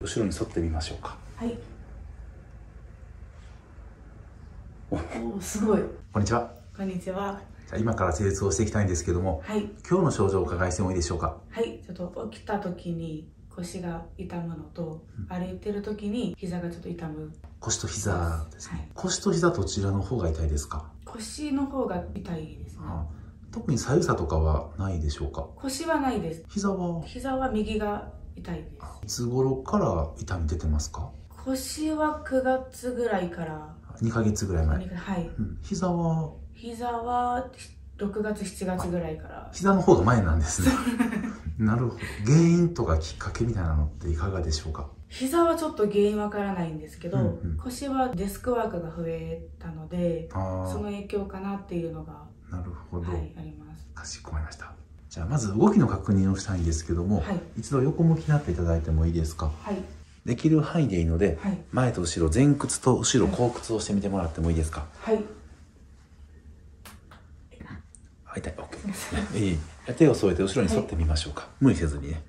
後ろに沿ってみましょうかはい。おすごい。こんにちはこんにちは。じゃあ今から施術をしていきたいんですけどもはい。今日の症状をお伺いしてもいいでしょうか？はい。ちょっと起きた時に腰が痛むのと、歩いてる時に膝がちょっと痛む。腰と膝ですね、はい腰と膝どちらの方が痛いですか、腰の方が痛いですね。あ特に左右差とかはないでしょうか？腰はないです。膝は？膝は右が痛いです。いつ頃から痛み出てますか？腰は9月ぐらいから、2ヶ月ぐらい前、はい。うん、膝は？膝は6月7月ぐらいから。膝の方が前なんですね。なるほど。原因とかきっかけみたいなのっていかがでしょうか？膝はちょっと原因わからないんですけど、うんうん。腰はデスクワークが増えたので、あその影響かなっていうのが、あなるほど、はい、あります。かしこまりましたじゃあまず動きの確認をしたいんですけども、はい、一度横向きになっていただいてもいいですか？はい、できる範囲でいいのではい、前と後ろ前屈と後ろ後屈をしてみてもらってもいいですか？はい。あ痛い。OK いい。手を添えて後ろに沿ってみましょうか、無理せずにね。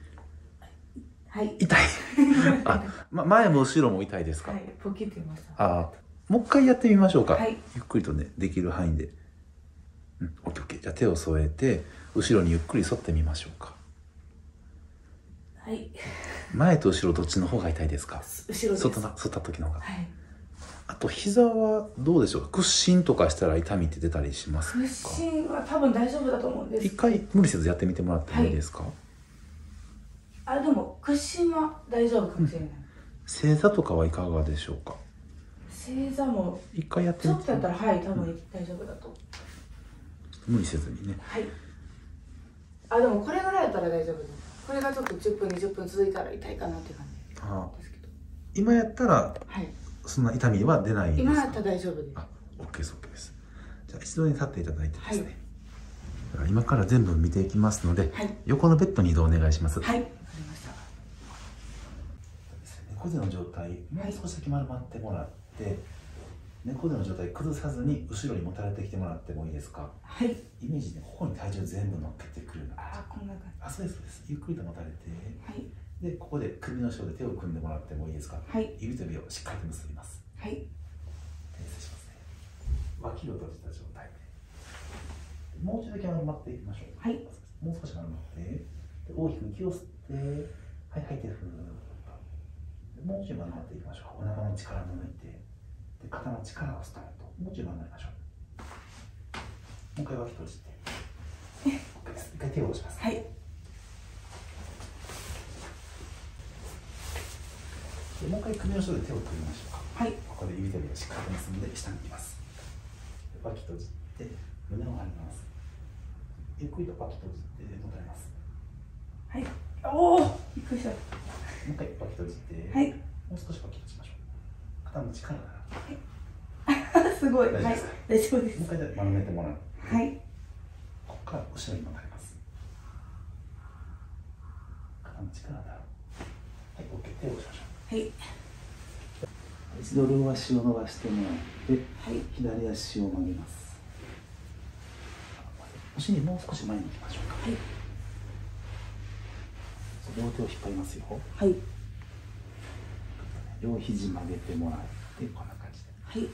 はい。痛い。あ、ま、前も後ろも痛いですか、はい、ポキってました。あもう一回やってみましょうか、はい。ゆっくりとねできる範囲で。うん。OKOK じゃあ手を添えて後ろにゆっくり沿ってみましょうかはい。前と後ろどっちの方が痛いですか？後ろです。沿ったな沿った時の方がはい。あと膝はどうでしょう屈伸とかしたら痛みって出たりしますか？屈伸は多分大丈夫だと思うんです一。回無理せずやってみてもらってもいいですか、あ、でも屈伸は大丈夫かもしれない。正座とかはいかがでしょうか？正座も一回やってちょみってとやったらはい多分大丈夫だと。無理せずにねはい。あ、でもこれぐらいやったら大丈夫です。これがちょっと10分20分続いたら痛いかなって感あじですけど。今やったらはい。そんな痛みは出ないですか？今やったら大丈夫です。あ OK です OK ですじゃあ一度に立っていただいてですね、はい今から全部見ていきますので、はい横のベッドに移動お願いします、はい。わかりました。猫背の状態もう少しだけ丸まってもらって猫背の状態崩さずに後ろにもたれてきてもらってもいいですか？はい。イメージでここに体重全部乗っけてくるような。感じあ、こんな感あそうですそうです。ゆっくりともたれて。じ。はい。でここで首の後ろで手を組んでもらってもいいですか？はい。指と指をしっかりと結びます。はい。訂正しますね。脇を閉じた状態。でもう一度だけ丸まっていきましょう。はい。もう少し丸まって。で大きく息を吸ってはい吐いてふーっと。でもうちょい丸まっていきましょう。お腹の力抜いてで肩の力をスタートもうちょい丸まりましょうもう一回脇閉じて一回手を下ろしますはい。でもう一回首の後ろで手を組みましょうかはい。ここで指と指をしっかりと結んで下に行きますで脇閉じて胸を張りますゆっくりと脇閉じて戻りますはい。おお。びっくりした。もう一回脇閉じて、はい。もう少し脇閉じましょう肩の力がすごい。はい大丈夫ですもう。一回で丸めてもらうはい。ここから後ろに曲がります肩の力がはい OK 手を押しましょはい。う一度両足を伸ばしてもらってはい。左足を曲げますお尻もう少し前に行きましょうかはい。両手を引っ張りますよはい。両肘曲げてもらってこんな感じではい。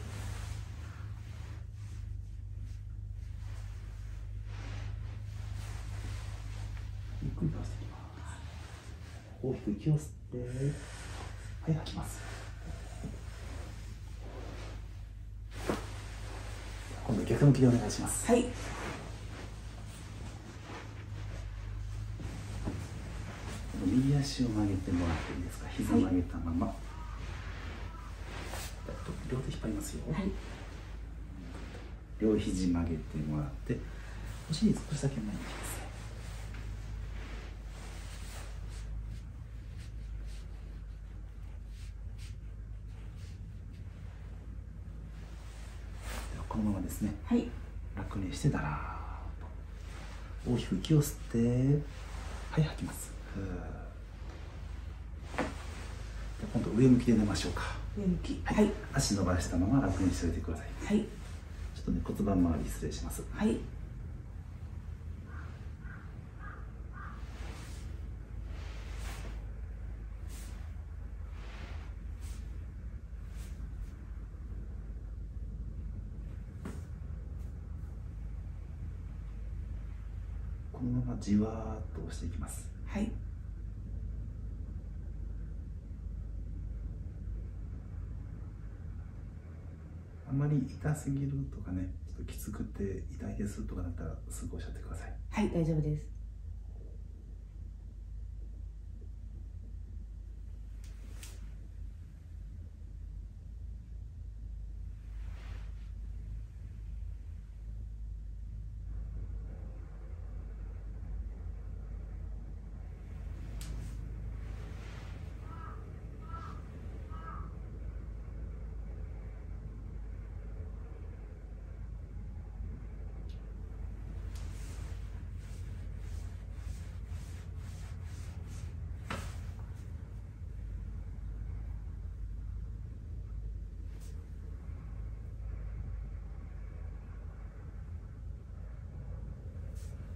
ゆっくりと押していきます。大きく息を吸ってはい吐きます。今度逆向きでお願いします。はい。右足を曲げてもらっていいですか？膝曲げたまま、両手引っ張りますよ、はい。両肘曲げてもらってお尻少しだけ前に行きますではこのままですねはい。楽にしてだらーっと大きく息を吸ってはい吐きます今度上向きで寝ましょうか。はい、足伸ばしたまま楽にしておいてください。はい。ちょっとね骨盤周り失礼します。はい。このままじわーっと押していきます。はい。まり痛すぎるとかねちょっときつくて痛いですとかだったらすぐおっしゃってください。はい大丈夫です。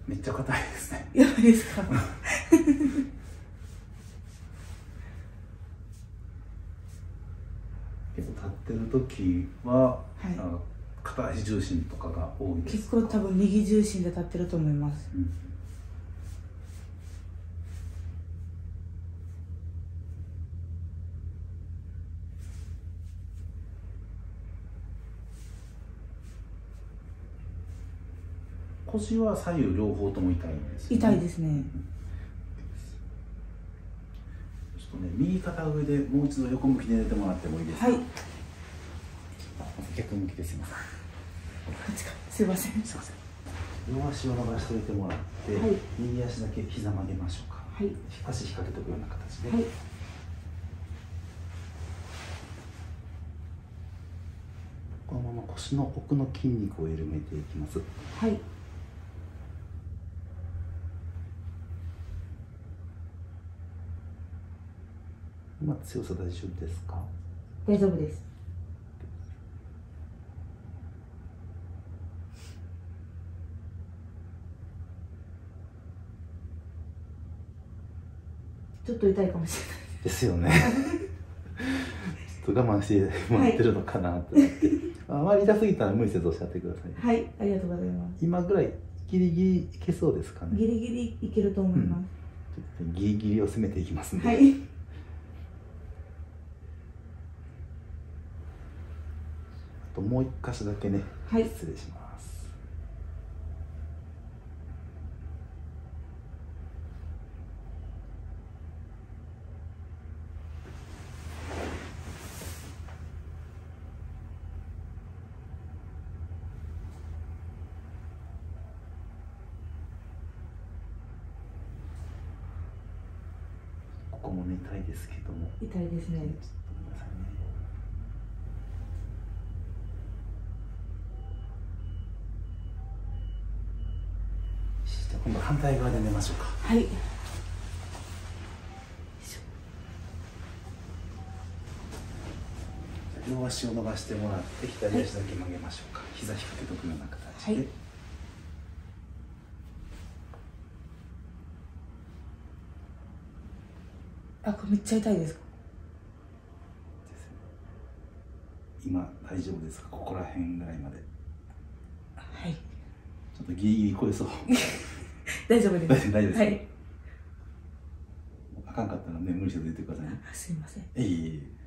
めっちゃ硬いですね。やばいですか？結構立ってる時は、はい。片足重心とかが多いです結構多分右重心で立ってると思います。うん腰は左右両方とも痛いんですよね、痛いですね。ちょっとね右肩上でもう一度横向きで寝てもらってもいいですか？はい。あ逆向きですいません。すいません。すいません。両足を伸ばしておいてもらって、はい。右足だけ膝曲げましょうか。はい。足引っ掛けとくような形で、はい。このまま腰の奥の筋肉を緩めていきます。はい強さ大丈夫ですか？大丈夫です。ちょっと痛いかもしですよね。ちょっと我慢してもらってるのかなと思って、あまり痛すぎたら無理せずおっしゃってください、れないはいありがとうございます。今ぐらいギリギリいけそうですかね？ギリギリいけると思います、ちょっとギリギリを攻めていきますんで、はいともう一箇所だけね、はい。失礼します。ここもね痛いですけども。痛いですねじゃあ今度反対側で寝ましょうか。はい。両足を伸ばしてもらって左足だけ曲げましょうか、膝引っ掛けとくような形で、はい。あこれめっちゃ痛いですか？今大丈夫ですか？ここら辺ぐらいまで。はい。ちょっとギリギリ超えそう 大丈夫です。大丈夫ですはい。あかんかったらね無理せず言ってくださいね。あすいません。えいえ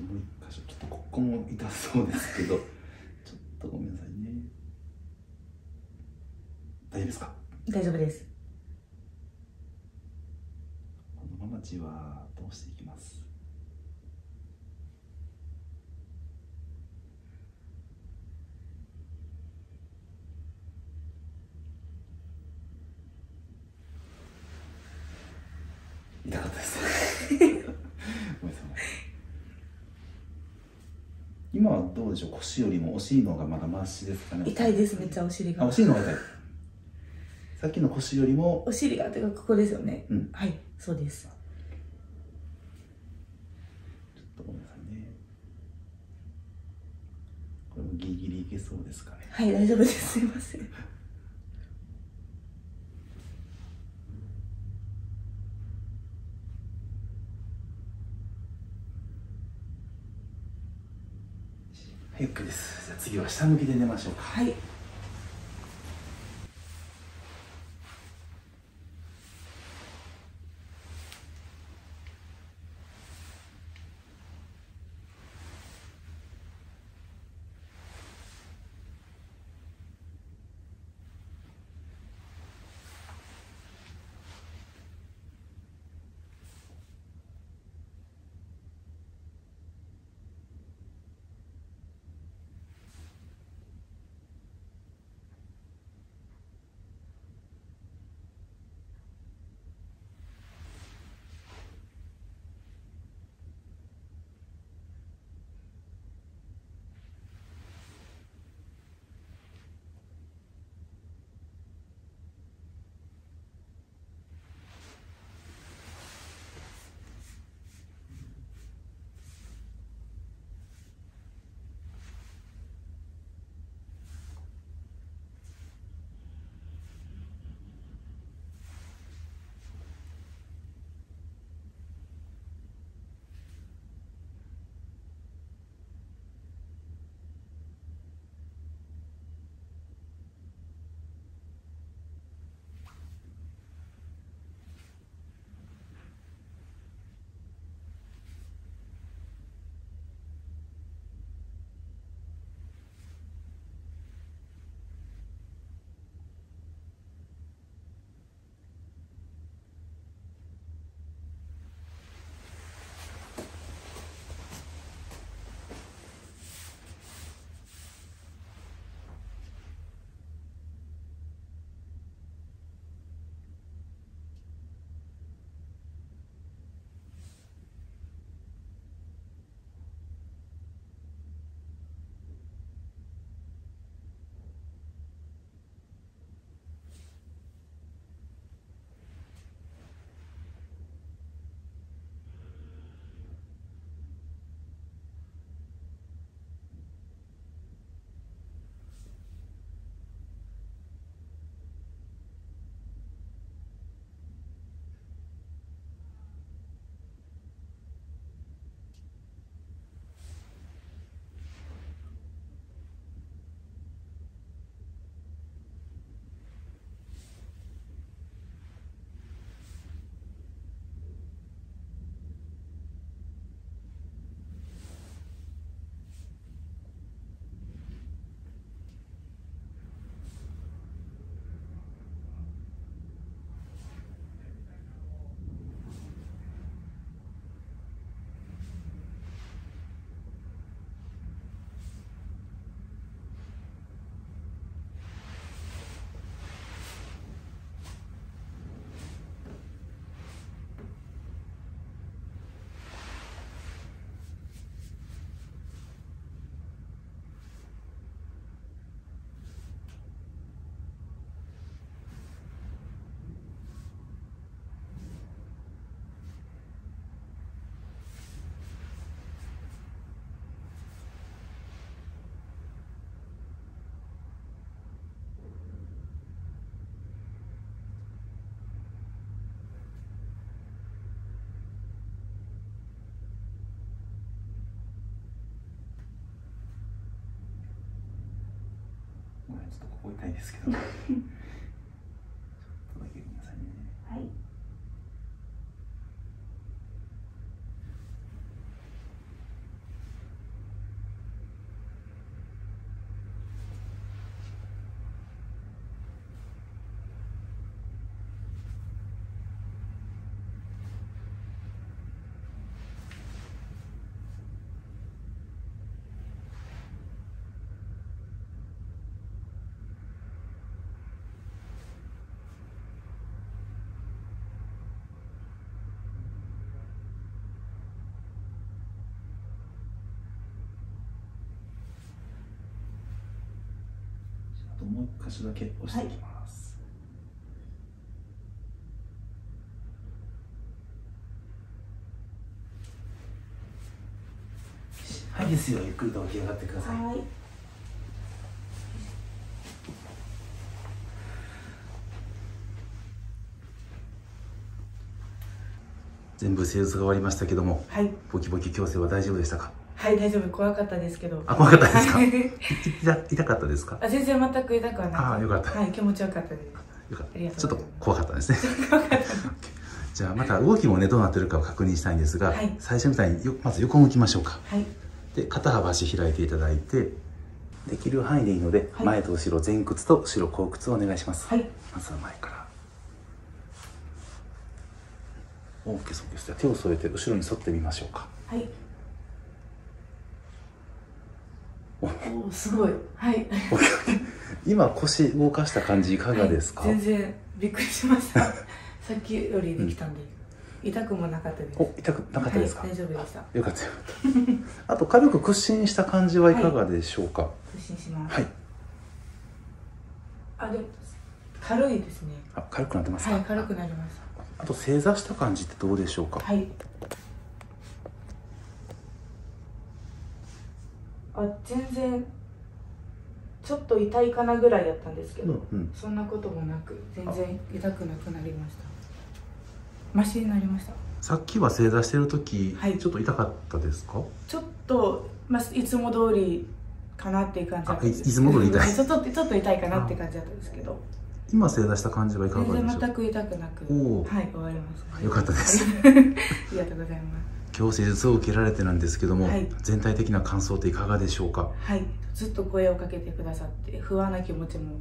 もう一箇所ちょっとここも痛そうですけど。ちょっとごめんなさいね。大丈夫ですか？大丈夫です。このままじわーっと押していきます痛かったですごめんなさい今はどうでしょう？腰よりもお尻の方がまだマシですかね。痛いですめっちゃお尻が。あお尻の方が痛い。さっきの腰よりも？お尻がてかここですよね、うん。はいそうです。ちょっとごめんなさいね。これもギリギリいけそうですかね。はい大丈夫です。すいませんゆっくりです。じゃあ次は下向きで寝ましょうか。はい。ちょっとここ痛いですけど ちょっとだけごめんなさいねはいあともう一箇所だけ押していきます、はい、ですよ。ゆっくりと起き上がってください。はい。全部施術が終わりましたけどもはい。ボキボキ矯正は大丈夫でしたか？はい大丈夫。怖かったですけど。あ怖かったですか？はい。痛痛かったですか？あ全然全く痛くはないあーよかった。はい気持ちよかったです。よかった。ちょっと怖かったですね。じゃあまた動きもねどうなってるかを確認したいんですが、はい。最初みたいによまず横向きましょうか。はい。で肩幅足開いていただいてできる範囲でいいので、はい。前と後ろ前屈と後ろ後屈をお願いします、はい。まずは前から。OK そうです。じゃあ手を添えて後ろに沿ってみましょうか。はいおすごい。はい。今腰動かした感じいかがですか、はい全然びっくりしました。さっきよりできたんで、痛くもなかったです。お痛くなかったですか、はい、大丈夫でした。よかったよかった。あと軽く屈伸した感じはいかがでしょうか？屈伸します、はい、あでも軽いですね。あ軽くなってますか、はい軽くなりましあと正座した感じってどうでしょうか、たはいあ全然ちょっと痛いかなぐらいだったんですけど、うんうん。そんなこともなく全然痛くなくなりました。マシになりました。さっきは正座してる時、はい。ちょっと痛かったですか？ちょっと、まあ、いつも通りかなっていう感じだったんですあいいつも通り痛い。ちょっとちょっと痛いかなって感じだったんですけど。今正座した感じはいかがでしょう？全然全く痛くなくはい終わりましたよかったです。ありがとうございます今日施術を受けられてなんですけども、はい。全体的な感想っていかがでしょうか？はい。ずっと声をかけてくださって不安な気持ちも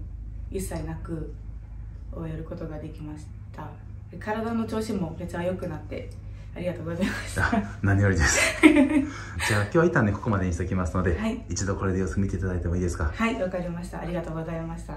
一切なく終えることができました。体の調子もめちゃ良くなってありがとうございました。あ何よりです。じゃあ今日は一旦ねここまでにしておきますので、はい。一度これで様子見ていただいてもいいですか？はいわかりました。ありがとうございました